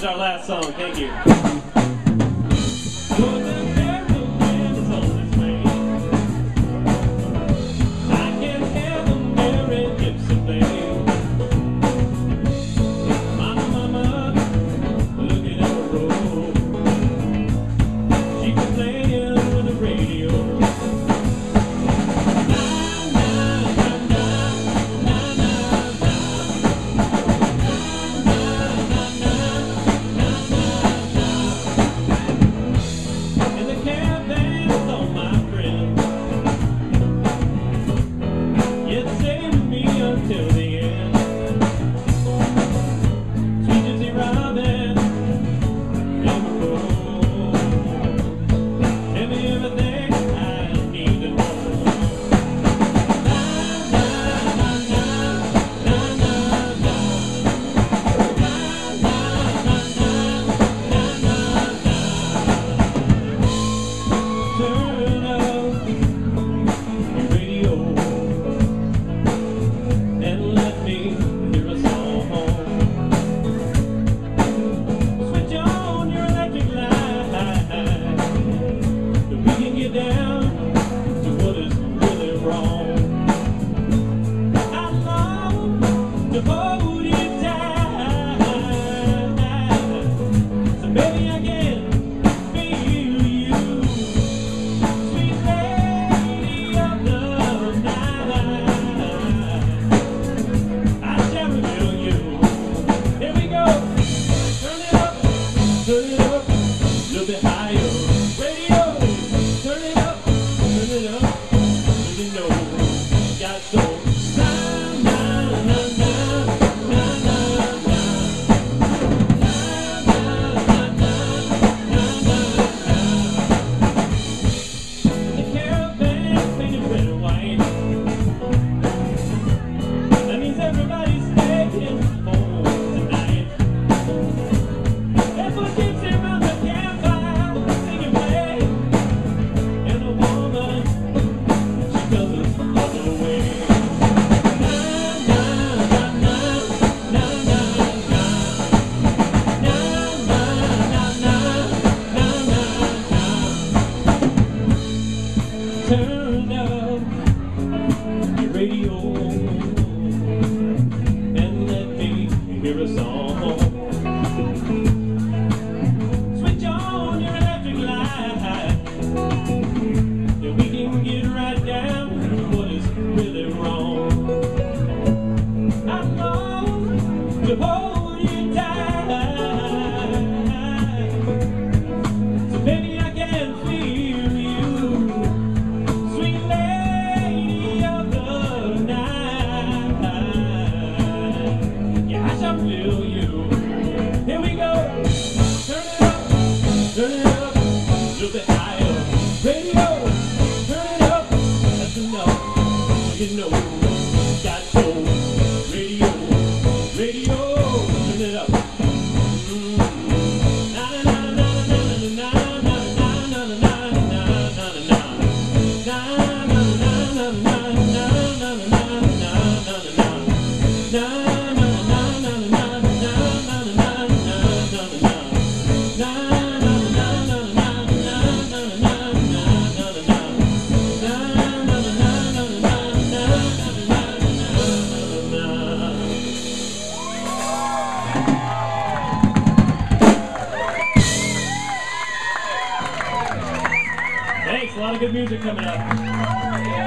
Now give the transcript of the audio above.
That our last song. Thank you. the radio. soul. A lot of good music coming up.